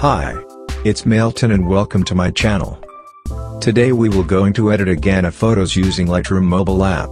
Hi. It's Meleton and welcome to my channel. Today we will going to edit again a photos using Lightroom mobile app.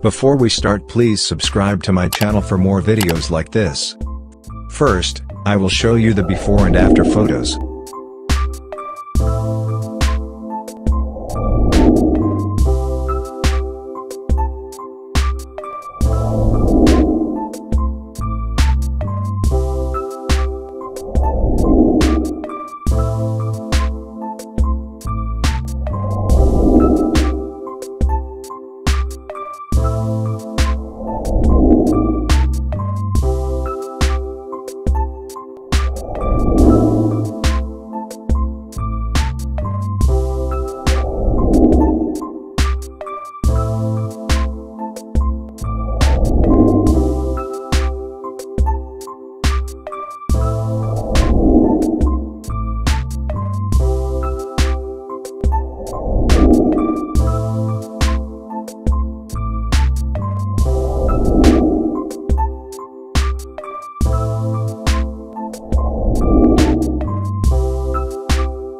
Before we start please subscribe to my channel for more videos like this. First, I will show you the before and after photos.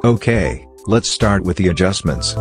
Okay, let's start with the adjustments.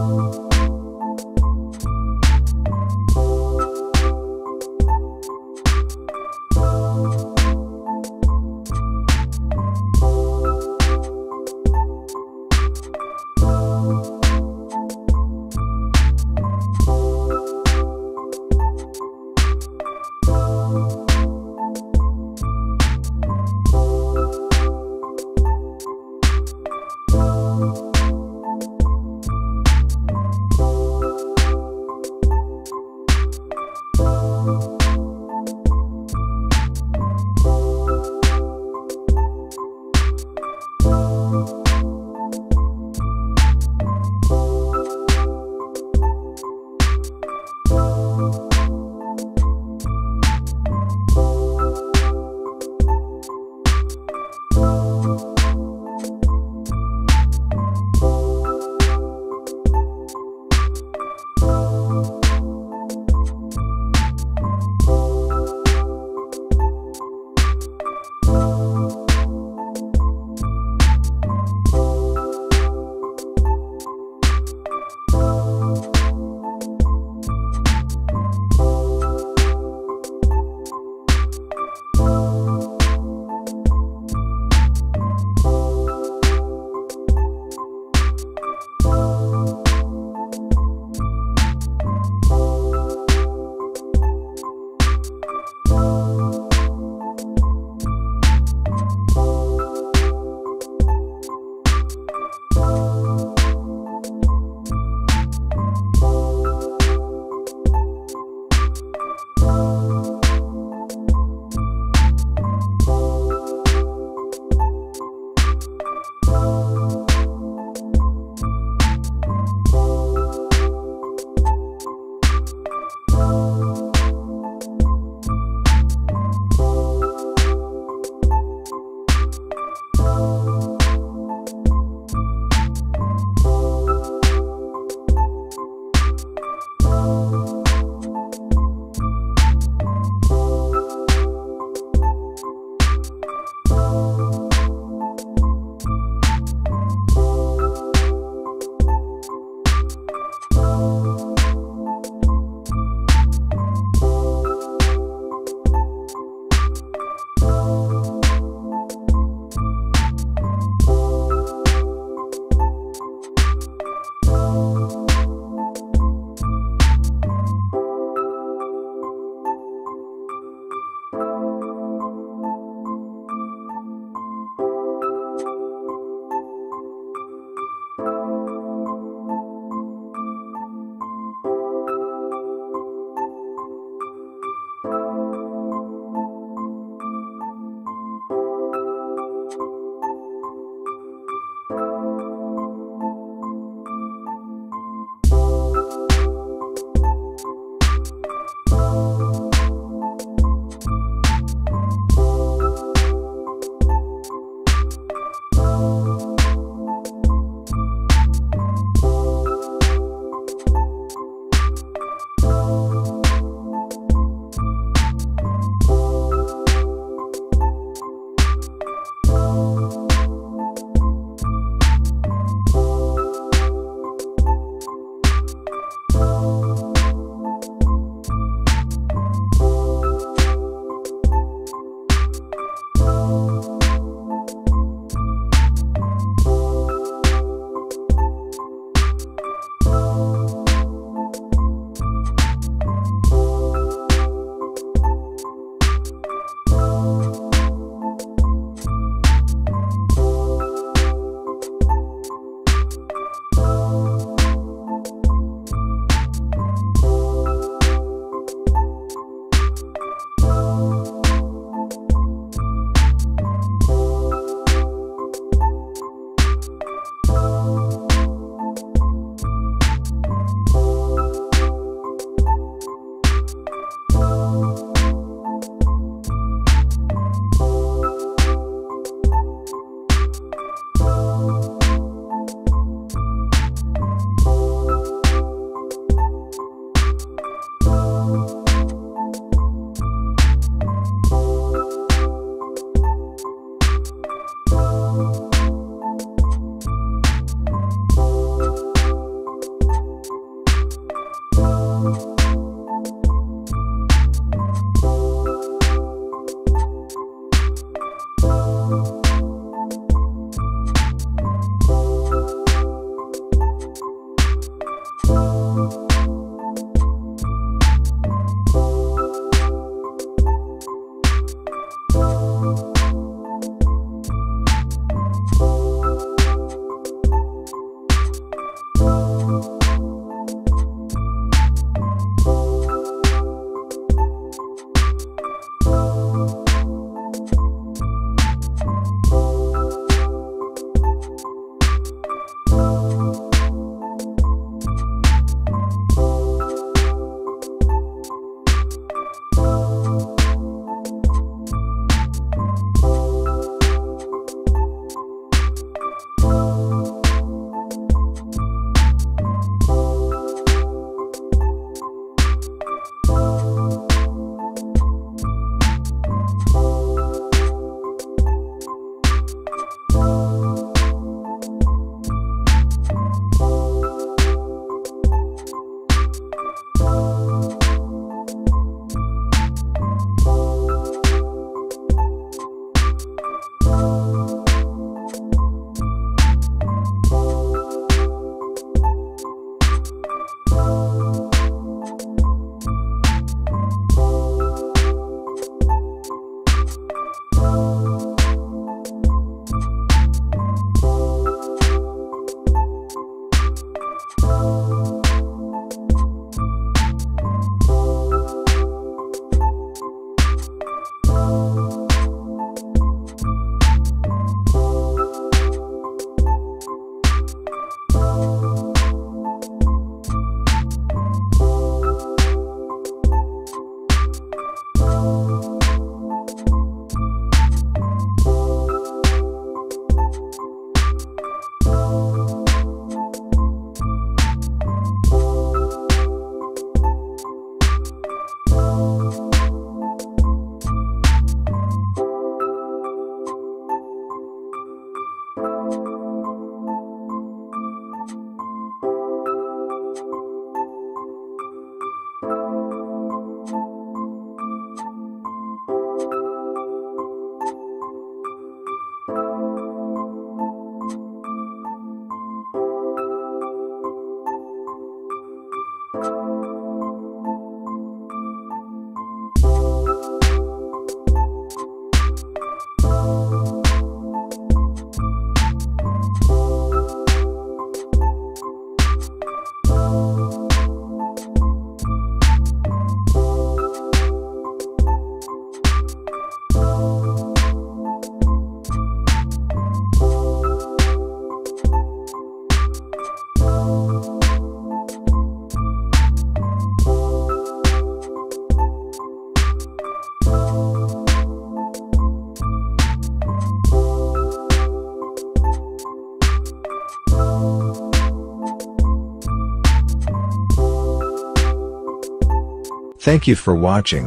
Thank you for watching.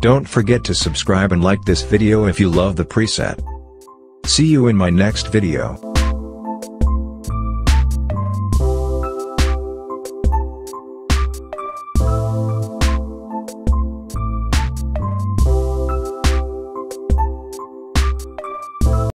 Don't forget to subscribe and like this video if you love the preset. See you in my next video.